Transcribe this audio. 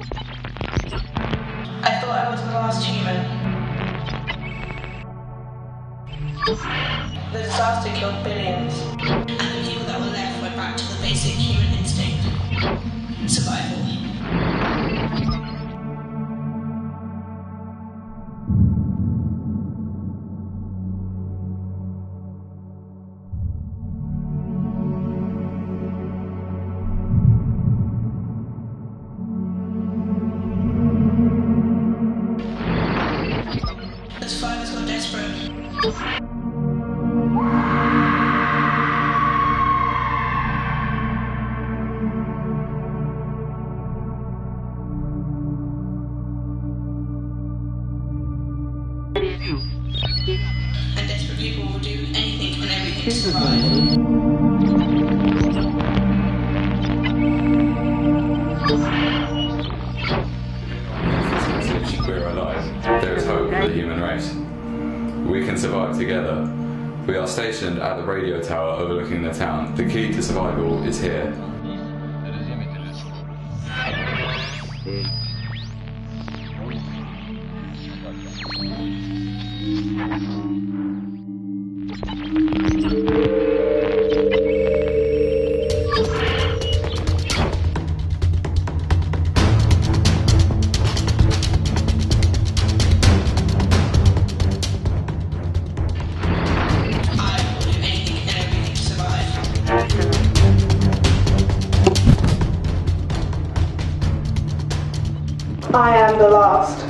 I thought I was the last human. The disaster killed billions. And the people that were left went back to the basic human instinct survival. We're alive, there is hope for the human race. We can survive together. We are stationed at the radio tower overlooking the town. The key to survival is here. I am the last.